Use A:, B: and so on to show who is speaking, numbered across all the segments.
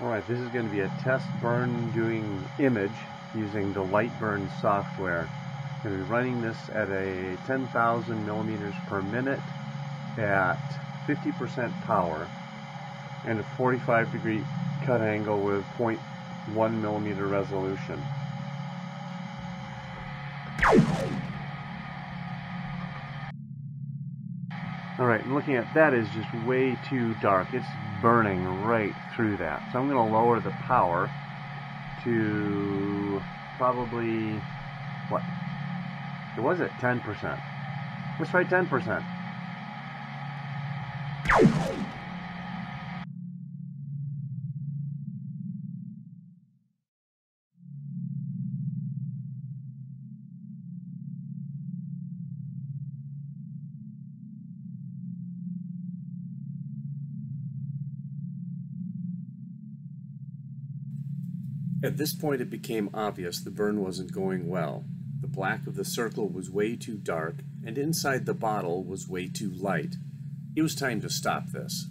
A: Alright, this is going to be a test burn doing image using the Lightburn software. I'm going to be running this at a 10,000 millimeters per minute at 50% power and a 45 degree cut angle with 0.1 millimeter resolution. Alright, looking at that is just way too dark. It's burning right through that. So I'm going to lower the power to probably, what? It was at 10%. Let's try 10%.
B: At this point it became obvious the burn wasn't going well. The black of the circle was way too dark, and inside the bottle was way too light. It was time to stop this.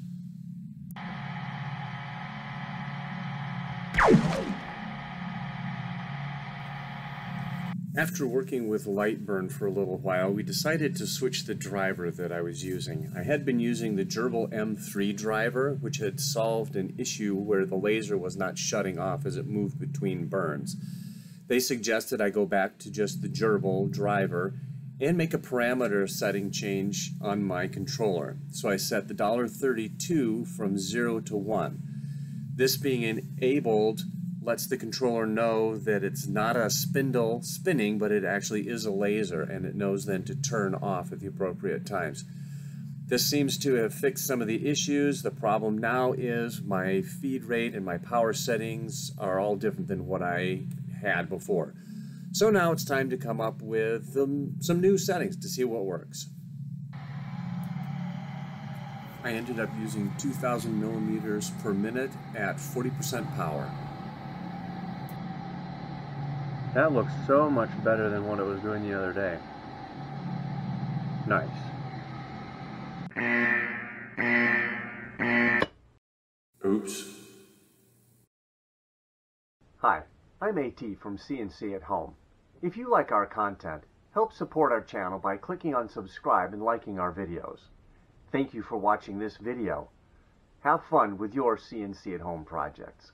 B: After working with Lightburn for a little while, we decided to switch the driver that I was using. I had been using the GRBL M3 driver, which had solved an issue where the laser was not shutting off as it moved between burns. They suggested I go back to just the GRBL driver and make a parameter setting change on my controller. So I set the $32 from 0 to 1. This being enabled lets the controller know that it's not a spindle spinning, but it actually is a laser, and it knows then to turn off at the appropriate times. This seems to have fixed some of the issues. The problem now is my feed rate and my power settings are all different than what I had before. So now it's time to come up with some new settings to see what works. I ended up using 2000 millimeters per minute at 40% power.
A: That looks so much better than what it was doing the other day. Nice.
B: Oops.
A: Hi, I'm AT from CNC at Home. If you like our content, help support our channel by clicking on subscribe and liking our videos. Thank you for watching this video. Have fun with your CNC at Home projects.